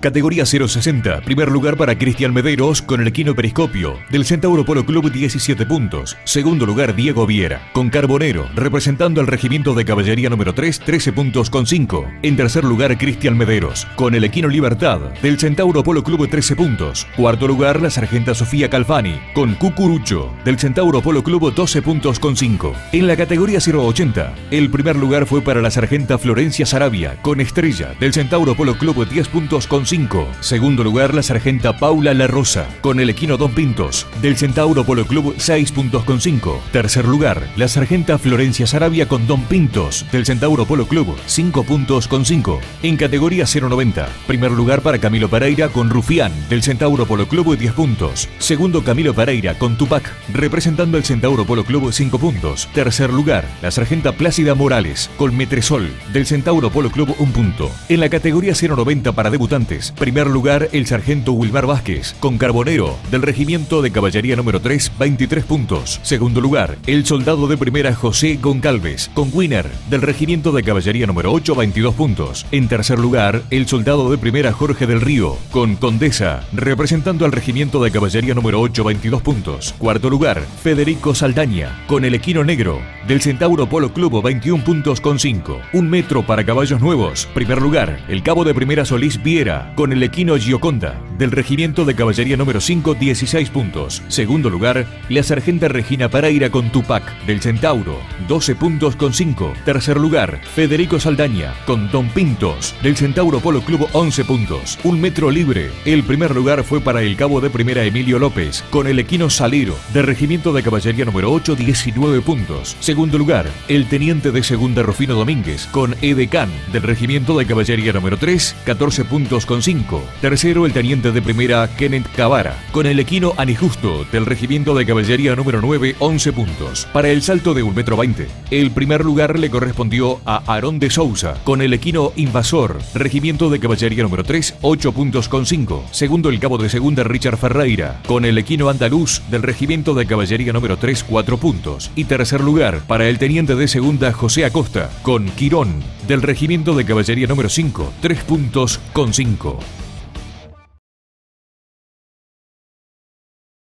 Categoría 060, primer lugar para Cristian Mederos con el equino Periscopio, del Centauro Polo Club 17 puntos. Segundo lugar Diego Viera, con Carbonero, representando al regimiento de caballería número 3, 13 puntos con 5. En tercer lugar Cristian Mederos, con el equino Libertad, del Centauro Polo Club 13 puntos. Cuarto lugar la sargenta Sofía Calfani, con Cucurucho, del Centauro Polo Club 12 puntos con 5. En la categoría 080, el primer lugar fue para la sargenta Florencia Sarabia, con Estrella, del Centauro Polo Club 10 puntos con 5. Segundo lugar, la sargenta Paula La Rosa, con el equino Don Pintos, del Centauro Polo Club 6 puntos con 5. Tercer lugar, la sargenta Florencia Sarabia con Don Pintos, del Centauro Polo Club 5 puntos con 5. En categoría 090, primer lugar para Camilo Pereira con Rufián, del Centauro Polo Club 10 puntos. Segundo, Camilo Pereira con Tupac, representando el Centauro Polo Club 5 puntos. Tercer lugar, la sargenta Plácida Morales, con Metresol, del Centauro Polo Club 1 punto. En la categoría 090 para debutantes, Primer lugar, el sargento Wilmar Vázquez, con Carbonero, del Regimiento de Caballería número 3, 23 puntos. Segundo lugar, el soldado de primera José Goncalves, con Winner, del Regimiento de Caballería número 8, 22 puntos. En tercer lugar, el soldado de primera Jorge del Río, con Condesa, representando al Regimiento de Caballería número 8, 22 puntos. Cuarto lugar, Federico Saldaña, con el Equino Negro, del Centauro Polo Club, 21 puntos con 5. Un metro para caballos nuevos. Primer lugar, el cabo de primera Solís Viera, con el equino Gioconda, del Regimiento de Caballería número 5, 16 puntos. Segundo lugar, la sargenta Regina Pereira con Tupac, del Centauro, 12 puntos con 5. Tercer lugar, Federico Saldaña, con Don Pintos, del Centauro Polo Club, 11 puntos. Un metro libre. El primer lugar fue para el cabo de primera Emilio López, con el equino Salero, del Regimiento de Caballería número 8, 19 puntos. Segundo lugar, el teniente de segunda Rufino Domínguez, con Edecán, del Regimiento de Caballería número 3, 14 puntos con 5. Tercero, el teniente de primera Kenneth Cavara, con el equino Anijusto del Regimiento de Caballería número 9, 11 puntos. Para el salto de 1 metro 20, el primer lugar le correspondió a Aarón de Sousa, con el equino Invasor, Regimiento de Caballería número 3, 8 puntos con 5. Segundo, el cabo de segunda Richard Ferreira, con el equino Andaluz del Regimiento de Caballería número 3, 4 puntos. Y tercer lugar, para el teniente de segunda José Acosta, con Quirón, del Regimiento de Caballería número 5, 3 puntos con 5. México.